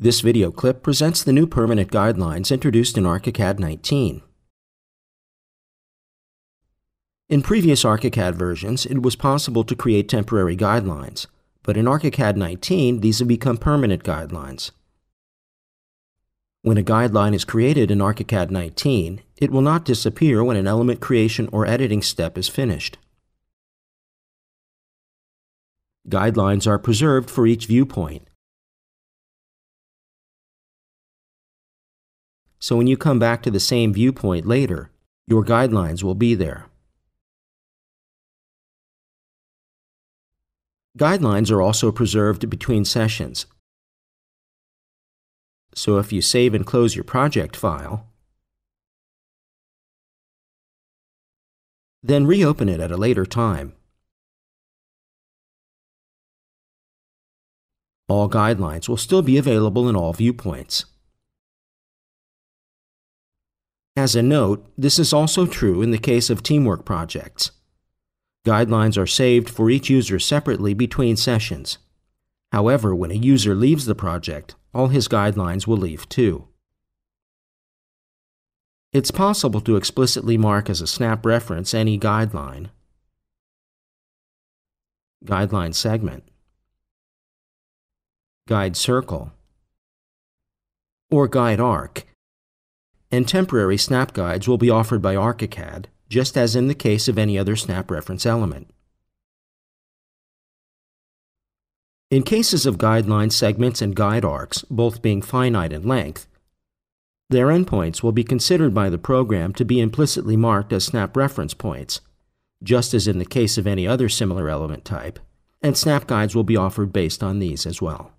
This video clip presents the new permanent guidelines introduced in ArchiCAD 19. In previous ArchiCAD versions, it was possible to create temporary guidelines, but in ArchiCAD 19, these have become permanent guidelines. When a guideline is created in ArchiCAD 19, it will not disappear when an element creation or editing step is finished. Guidelines are preserved for each viewpoint, so when you come back to the same viewpoint later, your guidelines will be there. Guidelines are also preserved between sessions. So if you save and close your project file, then reopen it at a later time. All guidelines will still be available in all viewpoints. As a note, this is also true in the case of teamwork projects. Guidelines are saved for each user separately between sessions. However, when a user leaves the project, all his guidelines will leave too. It's possible to explicitly mark as a snap reference any guideline, guideline segment, guide circle, or guide arc and temporary snap guides will be offered by ArchiCAD, just as in the case of any other snap reference element. In cases of guideline segments and guide arcs, both being finite in length, their endpoints will be considered by the program to be implicitly marked as snap reference points, just as in the case of any other similar element type, and snap guides will be offered based on these as well.